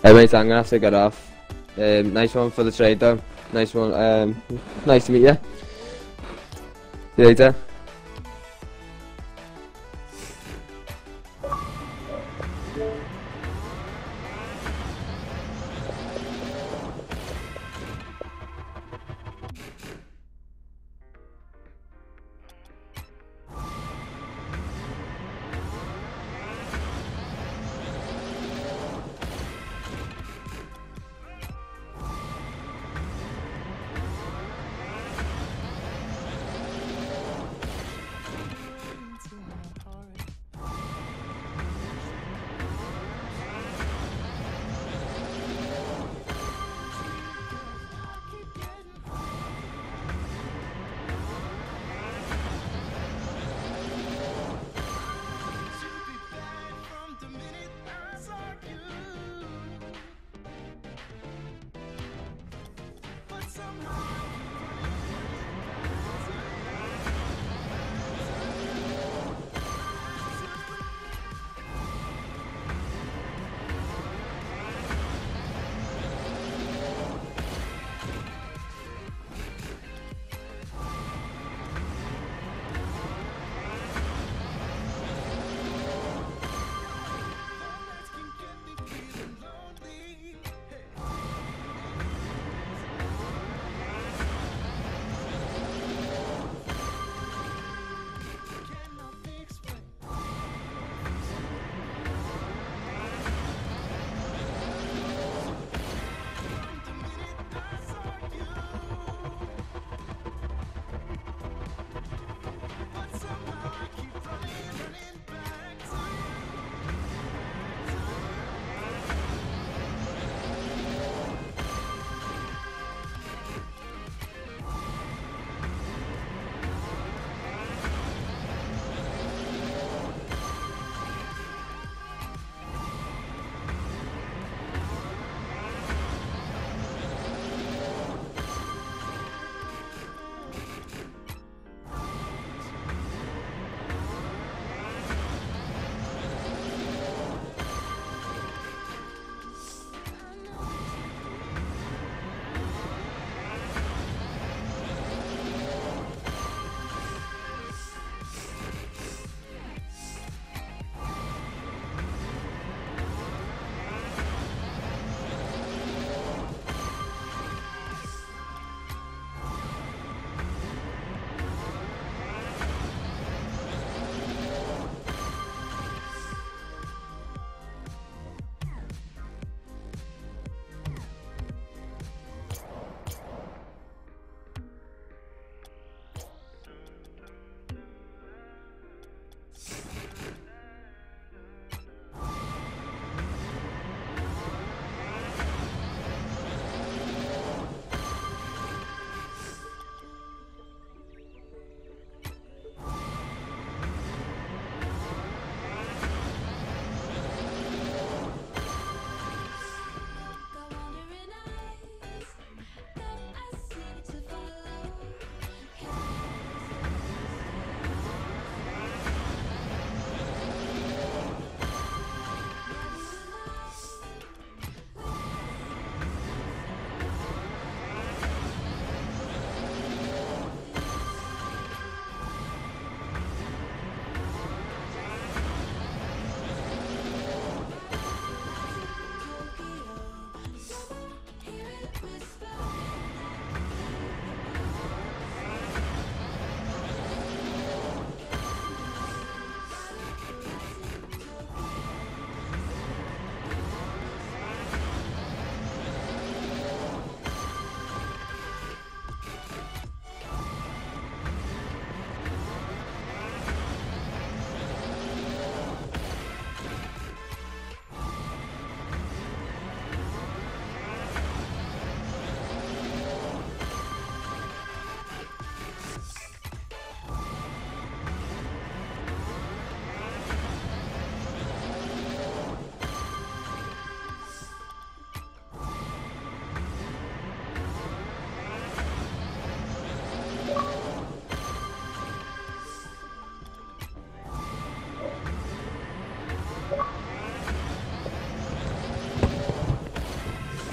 Hey mate, I'm gonna have to get off. Um, nice one for the trade though. Nice one. Um, nice to meet you. See you later.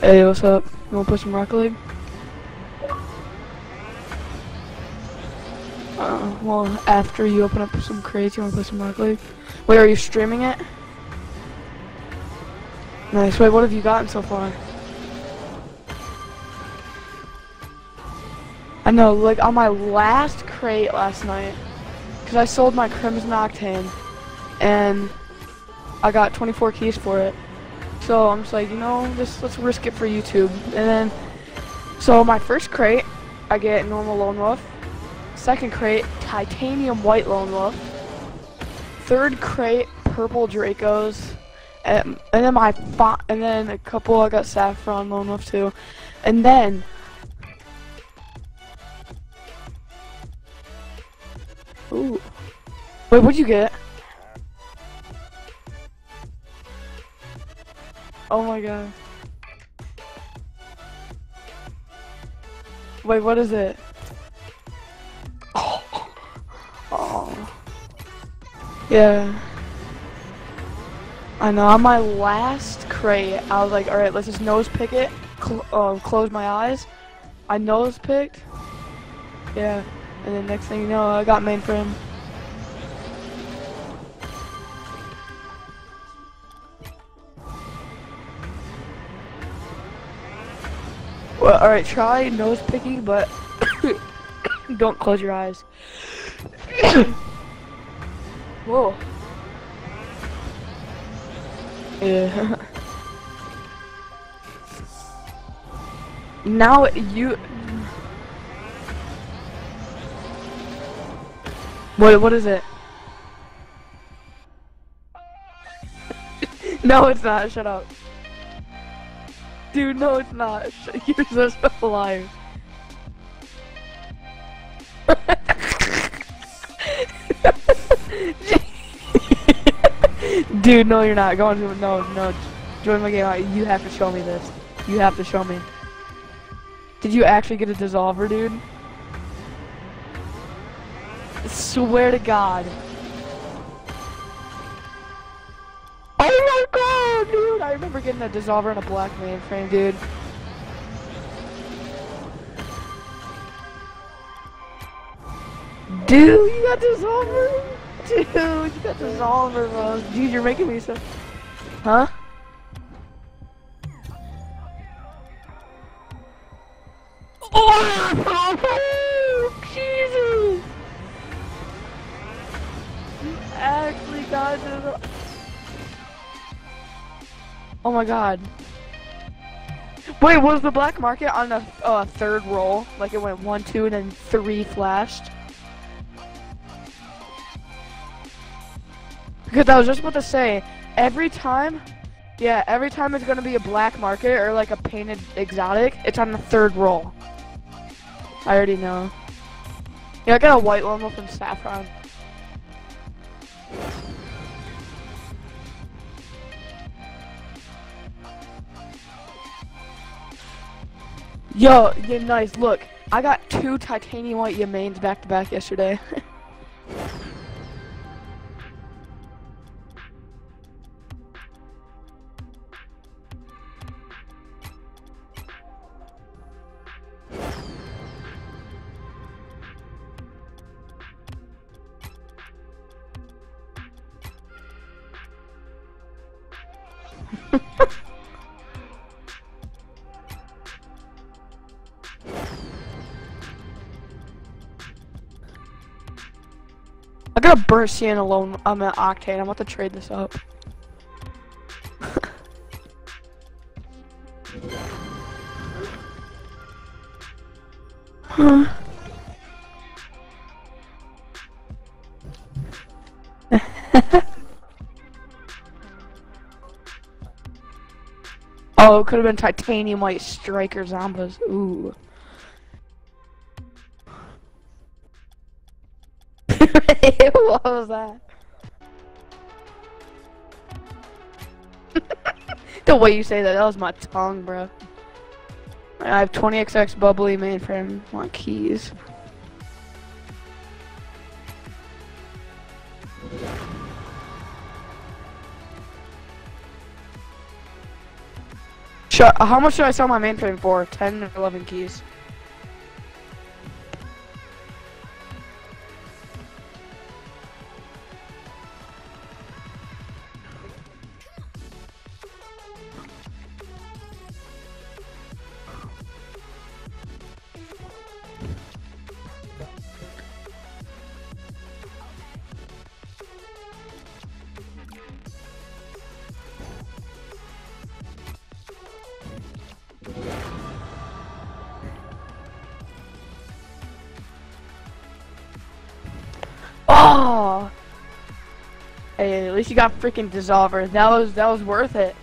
Hey, what's up? You wanna play some Rocket League? Uh, well, after you open up some crates, you wanna play some Rocket League? Wait, are you streaming it? Nice. Wait, what have you gotten so far? I know, like on my last crate last night, because I sold my Crimson Octane, and I got 24 keys for it. So I'm just like, you know, just let's risk it for YouTube. And then, so my first crate, I get normal Lone Wolf. Second crate, titanium white Lone Wolf. Third crate, purple Dracos. And, and then my and then a couple I got saffron Lone Wolf too. And then Ooh. Wait, what'd you get? Oh my god. Wait, what is it? Oh. oh. Yeah. I know, on my last crate, I was like, alright, let's just nose pick it, cl uh, close my eyes. I nose picked. Yeah. And then next thing you know, I got mainframe. Well, alright, try nose picking, but don't close your eyes. Whoa. Yeah. now you What what is it? no, it's not. Shut up. Dude, no, it's not. You're just a liar. Dude, no, you're not. Go on, no, no. Join my game. You have to show me this. You have to show me. Did you actually get a dissolver, dude? Swear to God. I remember getting a dissolver and a black mainframe, dude. Dude, you got dissolver? Dude, you got dissolver, bro. Dude, you're making me so... Huh? Oh, Jesus! You actually dissolver. Oh my god. Wait, was the black market on a uh, third roll? Like it went one, two, and then three flashed? Because I was just about to say, every time, yeah, every time it's gonna be a black market or like a painted exotic, it's on the third roll. I already know. Yeah, I got a white one from Saffron. Yo, yeah, nice. Look, I got two titanium white Yamanes back to back yesterday. I got a Bursian alone. I'm um, an Octane. I'm about to trade this up. huh. oh, it could have been titanium white striker zombas. Ooh. What was that? the way you say that, that was my tongue, bro. I have 20xx bubbly mainframe. Want keys? How much should I sell my mainframe for? 10 or 11 keys. Least you got freaking dissolver. That was that was worth it.